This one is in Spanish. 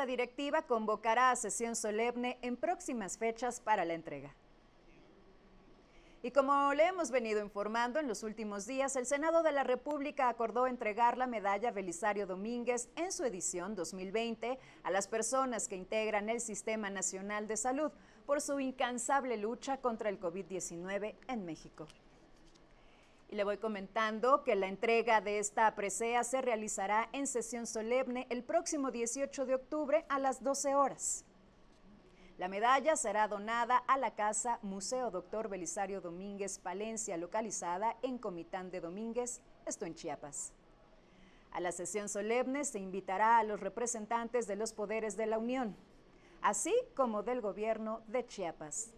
La directiva convocará a sesión solemne en próximas fechas para la entrega. Y como le hemos venido informando en los últimos días, el Senado de la República acordó entregar la medalla Belisario Domínguez en su edición 2020 a las personas que integran el Sistema Nacional de Salud por su incansable lucha contra el COVID-19 en México. Y le voy comentando que la entrega de esta presea se realizará en sesión solemne el próximo 18 de octubre a las 12 horas. La medalla será donada a la Casa Museo Dr. Belisario Domínguez Palencia, localizada en Comitán de Domínguez, esto en Chiapas. A la sesión solemne se invitará a los representantes de los poderes de la Unión, así como del gobierno de Chiapas.